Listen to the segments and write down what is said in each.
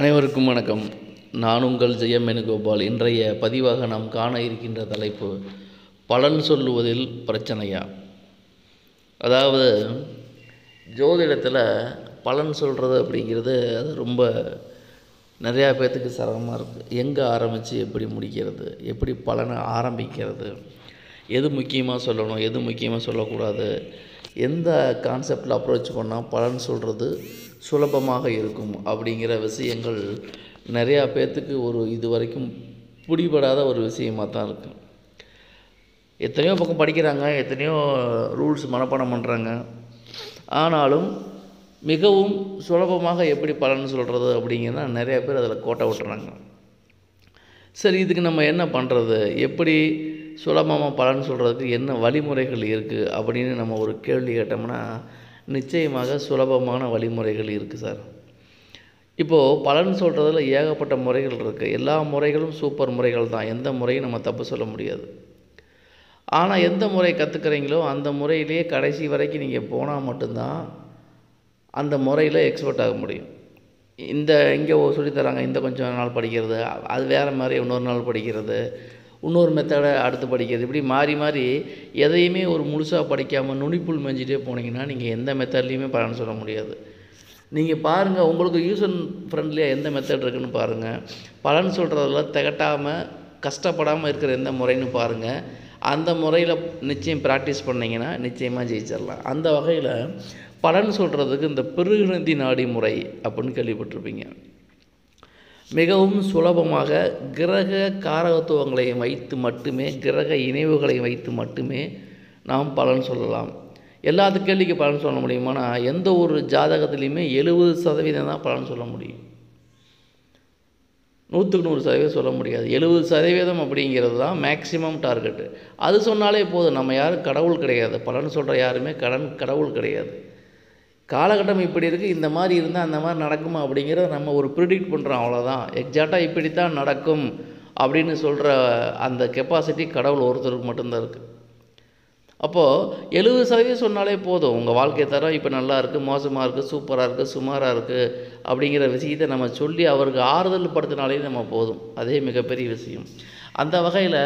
அனைவருக்கும் வணக்கம். நான் உங்கள் ஜெயம் வேணுகோபால். இன்றைய பதிவாக நாம் காண இருக்கின்ற தலைப்பு பலன் சொல்லுவதில் பிரச்சனையா? அதாவது ஜோதிடத்தில் பலன் சொல்கிறது அப்படிங்கிறது அது ரொம்ப நிறையா பேர்த்துக்கு சிரமமாக இருக்குது எங்கே ஆரம்பித்து எப்படி முடிக்கிறது? எப்படி பலனை ஆரம்பிக்கிறது? எது முக்கியமாக சொல்லணும்? எது முக்கியமாக சொல்லக்கூடாது? எந்த கான்செப்டில் அப்ரோச் பண்ணால் பலன் சொல்கிறது சுலபமாக இருக்கும் அப்படிங்கிற விஷயங்கள் நிறையா பேர்த்துக்கு ஒரு இது வரைக்கும் பிடிபடாத ஒரு விஷயமாக தான் இருக்குது எத்தனையோ பக்கம் படிக்கிறாங்க எத்தனையோ ரூல்ஸ் மனப்பாடம் பண்ணுறாங்க ஆனாலும் மிகவும் சுலபமாக எப்படி பலன் சொல்கிறது அப்படிங்கிறத நிறைய பேர் அதில் கோட்டை விட்டுறாங்க. சரி இதுக்கு நம்ம என்ன பண்ணுறது எப்படி சுலபமாக பலன் சொல்கிறதுக்கு என்ன வழிமுறைகள் இருக்குது அப்படின்னு நம்ம ஒரு கேள்வி கேட்டோம்னா நிச்சயமாக சுலபமான வழிமுறைகள் இருக்குது சார். இப்போது பலன் சொல்கிறதுல ஏகப்பட்ட முறைகள் இருக்குது எல்லா முறைகளும் சூப்பர் முறைகள் தான். எந்த முறையும் நம்ம தப்பு சொல்ல முடியாது. ஆனால் எந்த முறை கற்றுக்குறீங்களோ அந்த முறையிலேயே கடைசி வரைக்கும் நீங்கள் போனால் மட்டும்தான் அந்த முறையில் எக்ஸ்பர்ட் ஆக முடியும். இந்த இங்கே சொல்லித்தராங்க இந்த கொஞ்சம் நாள் படிக்கிறது அது வேறு மாதிரி இன்னொரு நாள் படிக்கிறது இன்னொரு மெத்தடை அடுத்து படிக்கிறது. இப்படி மாறி மாறி எதையுமே ஒரு முழுசாக படிக்காமல் நுனிப்புள் மெஞ்சிட்டே போனீங்கன்னா நீங்கள் எந்த மெத்தட்லேயுமே பலன் சொல்ல முடியாது. நீங்கள் பாருங்கள் உங்களுக்கு யூசர் ஃப்ரெண்ட்லியாக எந்த மெத்தட் இருக்குன்னு பாருங்கள் பலன் சொல்கிறதுல திகட்டாமல் கஷ்டப்படாமல் இருக்கிற எந்த முறைன்னு பாருங்கள் அந்த முறையில் நிச்சயம் ப்ராக்டிஸ் பண்ணிங்கன்னா நிச்சயமாக ஜெயிச்சிடலாம் அந்த வகையில் பலன் சொல்கிறதுக்கு இந்த பெருகிருந்தி நாடி முறை அப்படின்னு கேள்விப்பட்டிருப்பீங்க. மிகவும் சுலபமாக கிரக காரகத்துவங்களை வைத்து மட்டுமே கிரக இணைவுகளை வைத்து மட்டுமே நாம் பலன் சொல்லலாம். எல்லாத்து கேள்விக்கு பலன் சொல்ல முடியுமானா எந்த ஒரு ஜாதகத்துலேயுமே எழுபது சதவீதம் தான் பலன் சொல்ல முடியும். நூற்றுக்கு நூறு சதவீதம் சொல்ல முடியாது. எழுபது சதவீதம் அப்படிங்கிறது தான் மேக்ஸிமம் டார்கெட்டு அது சொன்னாலே போதும். நம்ம யாரும் கடவுள் கிடையாது. பலன் சொல்கிற யாருமே கடன் கடவுள் கிடையாது. காலகட்டம் இப்படி இருக்குது இந்த மாதிரி இருந்தால் அந்த மாதிரி நடக்குமா அப்படிங்கிறத நம்ம ஒரு ப்ரிடிக்ட் பண்ணுறோம் அவ்வளோதான் எக்ஸாக்டாக இப்படி தான் நடக்கும் அப்படின்னு சொல்கிற அந்த கெப்பாசிட்டி கடவுள் ஒருத்தருக்கு மட்டும்தான் இருக்குது அப்போது எழுபது சதவீதம் சொன்னாலே போதும் உங்கள் வாழ்க்கை தரம் இப்போ நல்லா இருக்குது மோசமாக இருக்குது சூப்பராக இருக்குது சுமாராக இருக்குது அப்படிங்கிற விஷயத்தை நம்ம சொல்லி அவருக்கு ஆறுதல் படுத்தினாலே நம்ம போதும். அதே மிகப்பெரிய விஷயம். அந்த வகையில்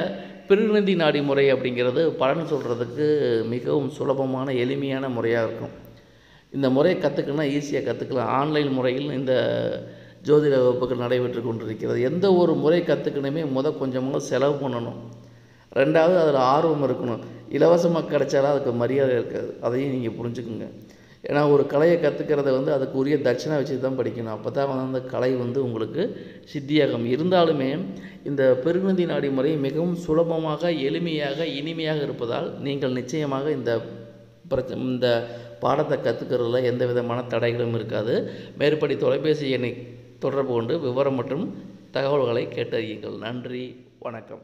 பிரிநிதி நாடி முறை அப்படிங்கிறது பலன் சொல்கிறதுக்கு மிகவும் சுலபமான எளிமையான முறையாக இருக்கும். இந்த முறையை கற்றுக்கணுன்னா ஈஸியாக கற்றுக்கலாம் ஆன்லைன் முறையில் இந்த ஜோதிட வகுப்புகள் நடைபெற்று கொண்டிருக்கிறது. எந்த ஒரு முறை கற்றுக்கணுமே முத கொஞ்சமாக செலவு பண்ணணும். ரெண்டாவது அதில் ஆர்வம் இருக்கணும். இலவசமாக கிடைச்சாலும் அதுக்கு மரியாதை இருக்காது. அதையும் நீங்கள் புரிஞ்சுக்குங்க. ஏன்னா ஒரு கலையை கற்றுக்கிறத வந்து அதுக்கு உரிய தட்சணை வச்சு தான் படிக்கணும். அப்போ தான் வந்து அந்த கலை வந்து உங்களுக்கு சித்தியாகும். இருந்தாலுமே இந்த பெருநிதி நாடி முறை மிகவும் சுலபமாக எளிமையாக இனிமையாக இருப்பதால் நீங்கள் நிச்சயமாக இந்த பிரச்ச இந்த பாடத்தை கற்றுக்கிறதுல எந்த விதமான தடைகளும் இருக்காது. மேற்படி தொலைபேசி எண்ணை தொடர்பு கொண்டு விவரம் மற்றும் தகவல்களை கேட்டறியுங்கள். நன்றி. வணக்கம்.